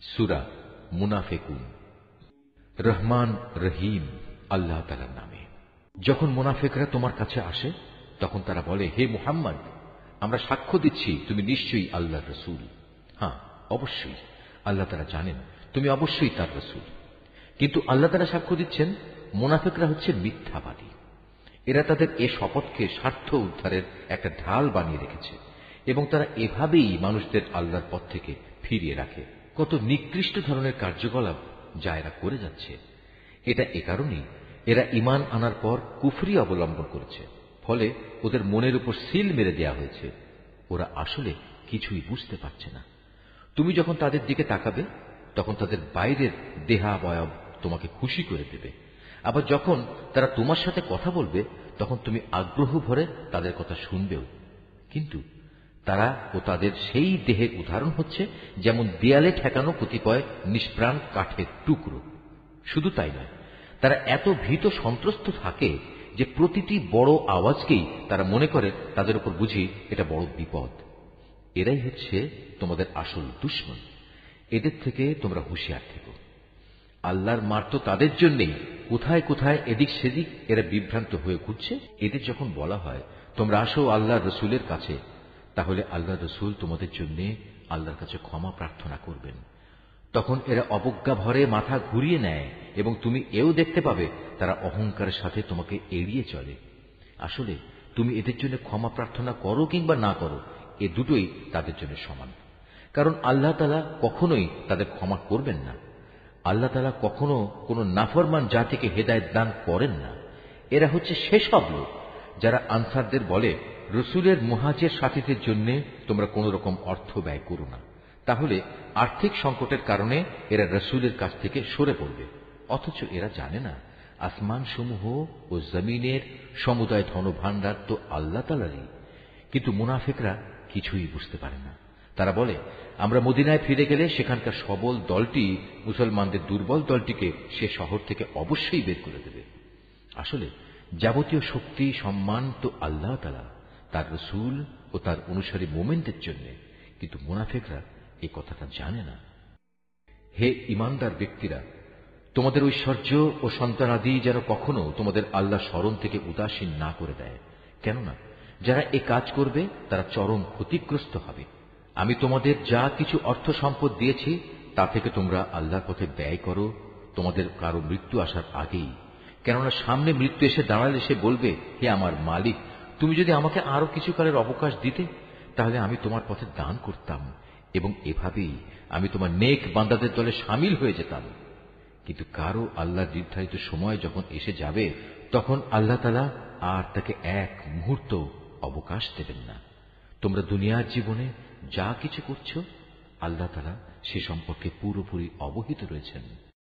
সুরা মুনাফেকুন। রহমান রহিম, আল্লাহ তালার নামে। যখন মুনাফেকরা তোমার কাছে আসে, তখন তারা বলে, হে মুহাম্মদ, আমরা সাক্ষ্য দিচ্ছি, তুমি নিশ্চয়ই আল্লাহ রসুল। হ্যাঁ অবশ্যই, আল্লাহ তারা জানেন, তুমি অবশ্যই তার রসুল। কিন্তু আল্লাহ তারা সাক্ষ্য দিচ্ছেন, মোনাফেকরা হচ্ছে মিথ্যাবাদী। এরা তাদের এ শপথকে স্বার্থ উদ্ধারের একটা ঢাল বানিয়ে রেখেছে এবং তারা এভাবেই মানুষদের আল্লাহর পথ থেকে ফিরিয়ে রাখে। কত নিকৃষ্ট ধরনের কার্যকলাপ যা এরা করে যাচ্ছে। এটা এ কারণেই এরা ইমান আনার পর কুফরি অবলম্বন করেছে, ফলে ওদের মনের উপর সিল মেরে দেয়া হয়েছে। ওরা আসলে কিছুই বুঝতে পারছে না। তুমি যখন তাদের দিকে তাকাবে, তখন তাদের বাইরের দেহাবয়ব তোমাকে খুশি করে দেবে। আবার যখন তারা তোমার সাথে কথা বলবে, তখন তুমি আগ্রহ ভরে তাদের কথা শুনবেও। কিন্তু তারা ও তাদের সেই দেহের উদাহরণ হচ্ছে যেমন দেয়ালে ঠেকানো কতিপয় নিষ্প্রাণ কাঠের টুকরো। শুধু তাই নয়, তারা এত ভীত সন্ত্রস্ত থাকে যে প্রতিটি বড় আওয়াজকেই তারা মনে করে তাদের উপর বুঝি এটা বড় বিপদ। এরাই হচ্ছে তোমাদের আসল দুশ্মন। এদের থেকে তোমরা হুঁশিয়ার থেকো। আল্লাহর মার তো তাদের জন্যেই। কোথায় কোথায় এদিক সেদিক এরা বিভ্রান্ত হয়ে ঘুরছে, এদের যখন বলা হয়, তোমরা আসো আল্লাহ রসুলের কাছে তাহলে আল্লাহ রসুল তোমাদের জন্য আল্লাহর কাছে ক্ষমা প্রার্থনা করবেন। তখন এরা অবজ্ঞা ভরে মাথা ঘুরিয়ে নেয় এবং তুমি এও দেখতে পাবে তারা অহংকারের সাথে তোমাকে এড়িয়ে চলে। আসলে তুমি এদের জন্য ক্ষমা প্রার্থনা করো কিংবা না করো, এ দুটোই তাদের জন্য সমান। কারণ আল্লাহ তালা কখনোই তাদের ক্ষমা করবেন না। আল্লাহ তালা কখনো কোনো নাফরমান জাতিকে হেদায়ত দান করেন না। এরা হচ্ছে সেসব লোক যারা আনসারদের বলে রসুলের মহাজের সাথীদের জন্য তোমরা কোন রকম অর্থ ব্যয় করো না। তাহলে আর্থিক সংকটের কারণে এরা রসুলের কাছ থেকে সরে পড়বে। অথচ এরা জানে না আসমান সমূহ ও জমিনের সমুদায় ধনভাণ্ডার তো আল্লাহ তালারই কিন্তু মুনাফেকরা কিছুই বুঝতে পারে না। তারা বলে, আমরা মদিনায় ফিরে গেলে সেখানকার সবল দলটি, মুসলমানদের দুর্বল দলটিকে সে শহর থেকে অবশ্যই বের করে দেবে। আসলে যাবতীয় শক্তি, সম্মান তো আল্লাহ তালা তার রসুল ও তার অনুসারী মোমেন্টের জন্য। কিন্তু মুনাফেকরা এই কথাটা জানে না। হে ইমানদার ব্যক্তিরা, তোমাদের ঐশ্বর্য ও সন্তানাদি যেন কখনো তোমাদের আল্লাহ স্মরণ থেকে উদাসীন না করে দেয়। কেননা, যারা এ কাজ করবে, তারা চরম ক্ষতিগ্রস্ত হবে। আমি তোমাদের যা কিছু অর্থ সম্পদ দিয়েছি, তা থেকে তোমরা আল্লাহর পথে ব্যয় করো। তোমাদের কারও মৃত্যু আসার আগেই। কেননা, সামনে মৃত্যু এসে দাঁড়ালে সে বলবে, হে আমার মালিক তুমি যদি আমাকে আরও কিছু কালের অবকাশ দিতে, তাহলে আমি তোমার পথে দান করতাম এবং এভাবেই আমি তোমার নেক বান্দাদের দলে সামিল হয়ে যেতাম। কিন্তু কারও আল্লাহ নির্ধারিত সময় যখন এসে যাবে, তখন আল্লাহ তালা আর তাকে এক মুহূর্ত অবকাশ দেবেন না। তোমরা দুনিয়ার জীবনে যা কিছু করছ, আল্লাহ তালা সে সম্পর্কে পুরোপুরি অবহিত রয়েছেন।